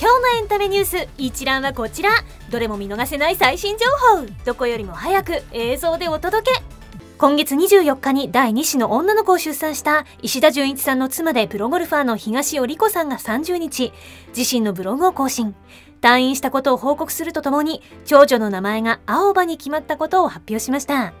今日のエンタメニュース一覧はこちら。どれも見逃せない最新情報。どこよりも早く映像でお届け。今月24日に第2子の女の子を出産した石田純一さんの妻でプロゴルファーの東尾理子さんが30日自身のブログを更新。退院したことを報告するとともに長女の名前が青葉に決まったことを発表しました。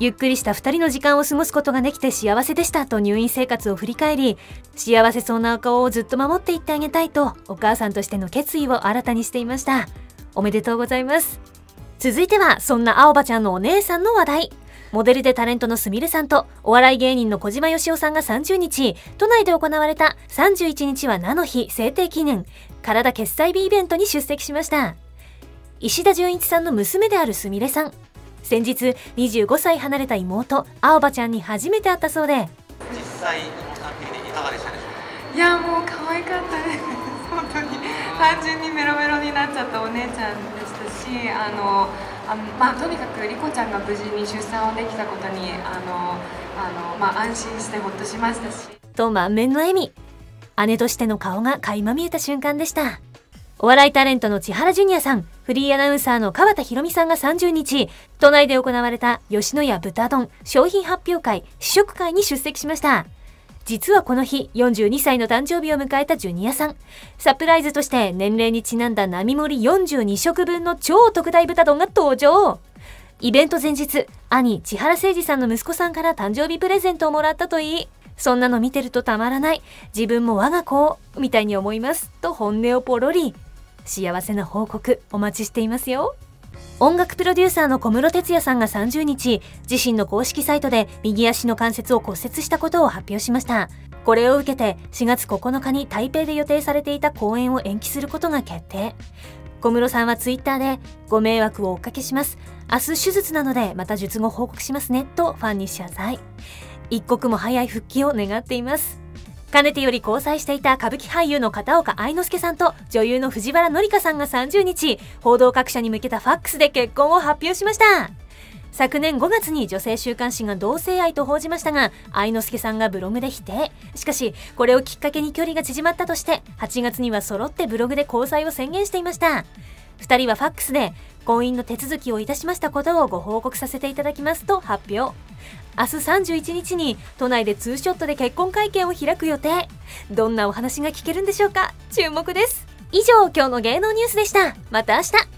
ゆっくりした2人の時間を過ごすことができて幸せでしたと入院生活を振り返り幸せそうなお顔をずっと守っていってあげたいとお母さんとしての決意を新たにしていました。おめでとうございます。続いてはそんな青葉ちゃんのお姉さんの話題。モデルでタレントのすみれさんとお笑い芸人の小島よしおさんが30日都内で行われた31日は菜の日制定記念体決済日イベントに出席しました。石田純一さんの娘であるすみれさん。先日25歳離れた妹青葉ちゃんに初めて会ったそうで。実際妹さん的にいかがでしたでしょうか？いやもう可愛かったです。本当に。単純にメロメロになっちゃったお姉ちゃんでしたしあのあまあとにかくリコちゃんが無事に出産をできたことにあのあの、まあ、安心してほっとしましたし。と満面の笑み。姉としての顔が垣間見えた瞬間でしたお笑いタレントの千原ジュニアさん、フリーアナウンサーの川田博美さんが30日、都内で行われた吉野家豚丼商品発表会試食会に出席しました。実はこの日、42歳の誕生日を迎えたジュニアさん。サプライズとして年齢にちなんだ並盛り42食分の超特大豚丼が登場。イベント前日、兄、千原誠二さんの息子さんから誕生日プレゼントをもらったといい、そんなの見てるとたまらない。自分も我が子を、みたいに思います。と本音をポロリ。幸せな報告お待ちしていますよ。音楽プロデューサーの小室哲哉さんが30日、自身の公式サイトで右足の関節を骨折したことを発表しました。これを受けて4月9日に台北で予定されていた公演を延期することが決定。小室さんはツイッターで、ご迷惑をおかけします。明日手術なのでまた術後報告しますね、とファンに謝罪。一刻も早い復帰を願っています。かねてより交際していた歌舞伎俳優の片岡愛之助さんと女優の藤原紀香さんが30日、報道各社に向けたファックスで結婚を発表しました。昨年5月に女性週刊誌が同性愛と報じましたが、愛之助さんがブログで否定。しかし、これをきっかけに距離が縮まったとして、8月には揃ってブログで交際を宣言していました。2人はファックスで、婚姻の手続きをいたしましたことをご報告させていただきますと発表。明日31日に都内でツーショットで結婚会見を開く予定。どんなお話が聞けるんでしょうか。注目です。以上今日の芸能ニュースでした。また明日。